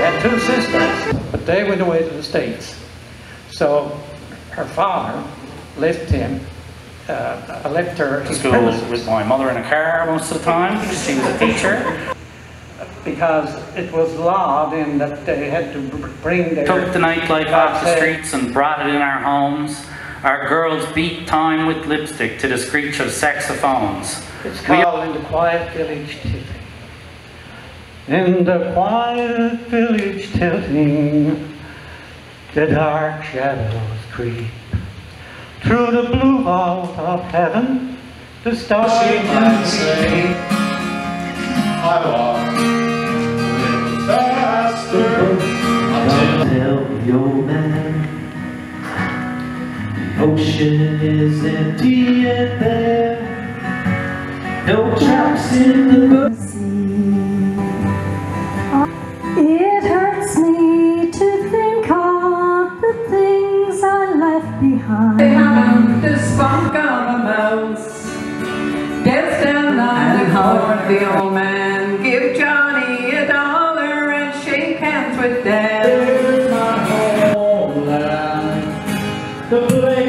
She had two sisters, but they went away to the States. So her father left him, uh, left her To school premises with my mother in a car most of the time. She was a teacher. because it was law then that they had to bring their... Took the nightlife off the streets and brought it in our homes. Our girls beat time with lipstick to the screech of saxophones. It's We- called In the Quiet Village. In the quiet village tilting, the dark shadows creep. Through the blue vault of heaven, the stars might say, I walk a little faster until Tell your man the ocean is empty and bare. No traps in the boat. They haven't the spunk on the mouse. Death down the the old man. Give Johnny a dollar and shake hands with Dad. Here's my homeland. The place